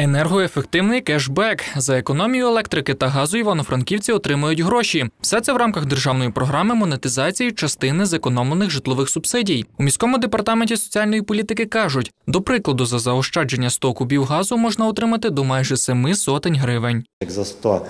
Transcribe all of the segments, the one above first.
Енергоефективний кешбек за економію електрики та газу івано-франківці отримують гроші. Все це в рамках державної програми монетизації частини зекономлених житлових субсидій. У міському департаменті соціальної політики кажуть, до прикладу, за заощадження 100 кубів газу можна отримати до майже 7 сотень гривень. за 100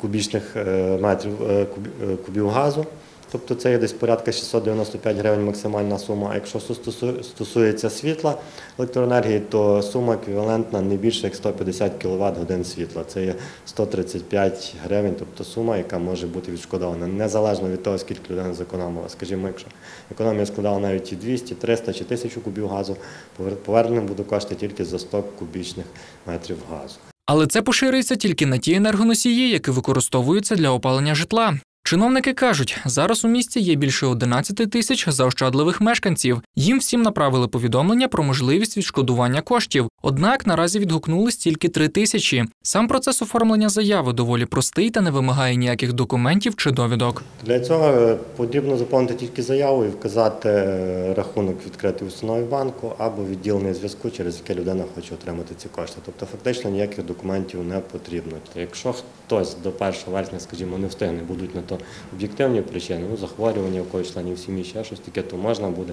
кубічних е, метрів е, е, кубів газу. Тобто це є десь порядка 695 гривень максимальна сума. А якщо стосу- стосується світла електроенергії, то сума еквівалентна не більше як 150 кВт годин світла. Це є 135 гривень, тобто сума, яка може бути відшкодована незалежно від того, скільки людина зекономила. Скажімо, якщо економія складала навіть і 200, 300 чи 1000 кубів газу, повер- поверненим буде кошти тільки за 100 кубічних метрів газу. Але це поширюється тільки на ті енергоносії, які використовуються для опалення житла. Чиновники кажуть, зараз у місті є більше 11 тисяч заощадливих мешканців. Їм всім направили повідомлення про можливість відшкодування коштів. Однак наразі відгукнулись тільки 3 тисячі. Сам процес оформлення заяви доволі простий та не вимагає ніяких документів чи довідок. Для цього е, потрібно заповнити тільки заяву і вказати е, рахунок відкритий в установі банку або відділений зв'язку, через яке людина хоче отримати ці кошти. Тобто фактично ніяких документів не потрібно. Якщо хтось до 1 вересня, скажімо, не встигне, будуть на то об'єктивні причини, ну, захворювання у когось членів сім'ї, ще щось таке, то можна буде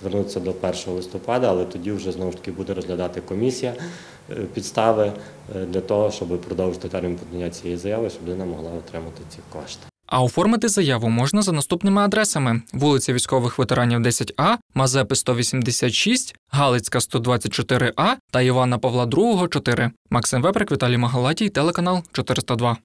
звернутися до 1 листопада, але тоді вже знову ж таки буде розглядати комісія е, підстави е, для того, щоб продовжити термін подання цієї заяви, щоб людина могла отримати ці кошти. А оформити заяву можна за наступними адресами: вулиця військових ветеранів 10А, Мазепи 186, Галицька 124А та Івана Павла II 4. Максим Веприк, Віталій Магалатій, телеканал 402.